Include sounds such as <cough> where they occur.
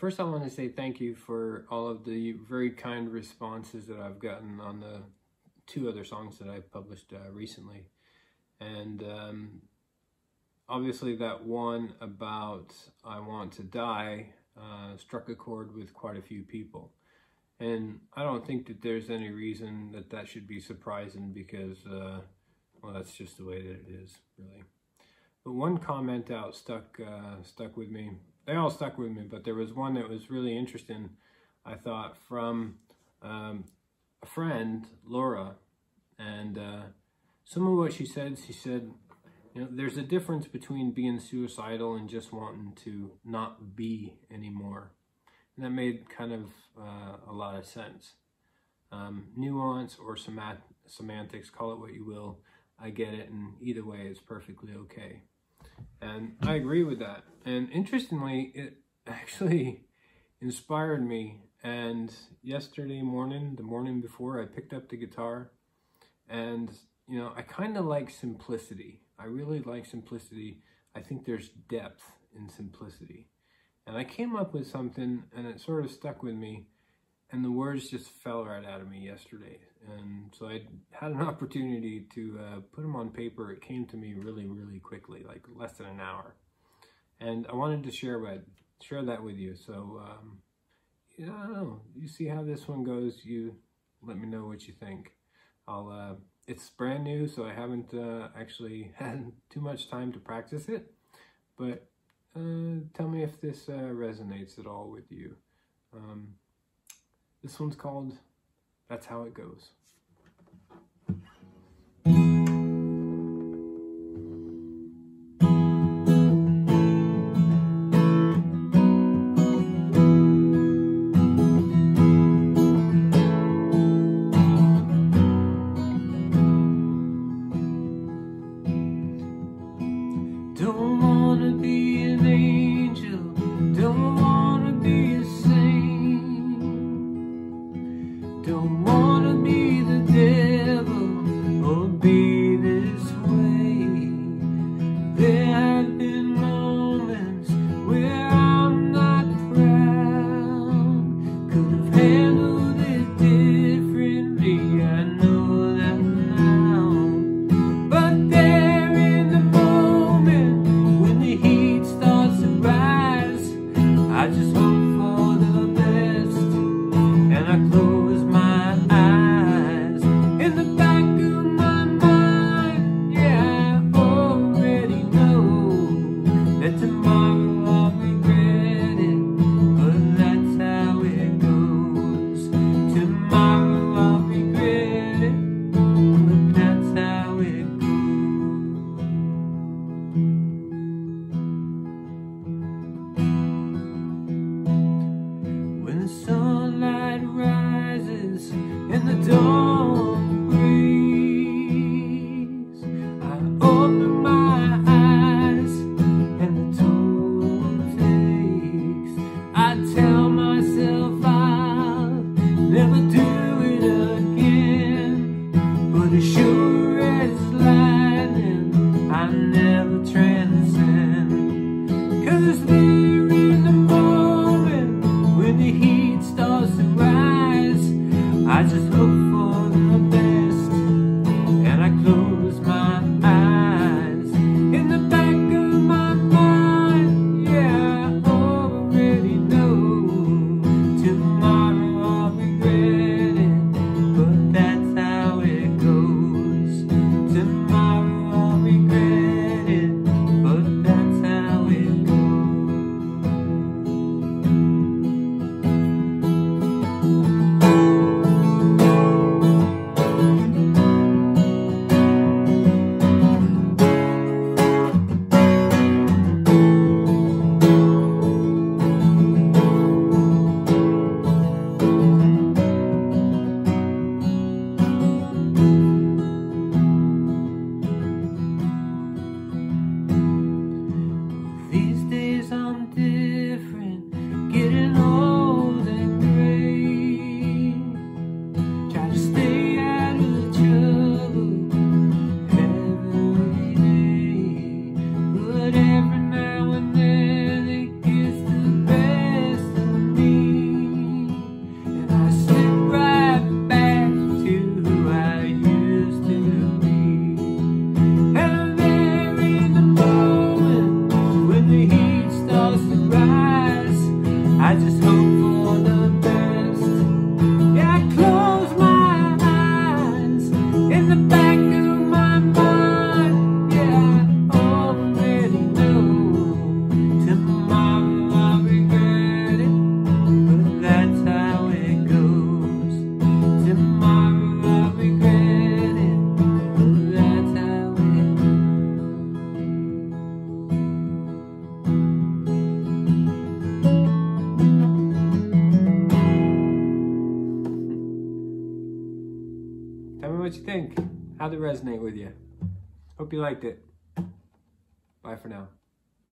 First, I want to say thank you for all of the very kind responses that I've gotten on the two other songs that I published uh, recently. And um, obviously, that one about I Want to Die uh, struck a chord with quite a few people. And I don't think that there's any reason that that should be surprising because, uh, well, that's just the way that it is, really. But one comment out stuck uh, stuck with me they all stuck with me, but there was one that was really interesting, I thought, from um, a friend, Laura, and uh, some of what she said, she said, you know, there's a difference between being suicidal and just wanting to not be anymore. And that made kind of uh, a lot of sense. Um, nuance or semantics, call it what you will. I get it, and either way is perfectly okay. And I agree with that. And interestingly, it actually <laughs> inspired me. And yesterday morning, the morning before, I picked up the guitar. And, you know, I kind of like simplicity. I really like simplicity. I think there's depth in simplicity. And I came up with something, and it sort of stuck with me. And the words just fell right out of me yesterday. And so I had an <laughs> opportunity to uh, put them on paper. It came to me really, really quickly, like less than an hour. And I wanted to share what, share that with you. So, um, yeah, I don't know. You see how this one goes. You let me know what you think. I'll. Uh, it's brand new, so I haven't uh, actually <laughs> had too much time to practice it. But uh, tell me if this uh, resonates at all with you. Um, this one's called That's How It Goes. I close. what you think. How'd it resonate with you? Hope you liked it. Bye for now.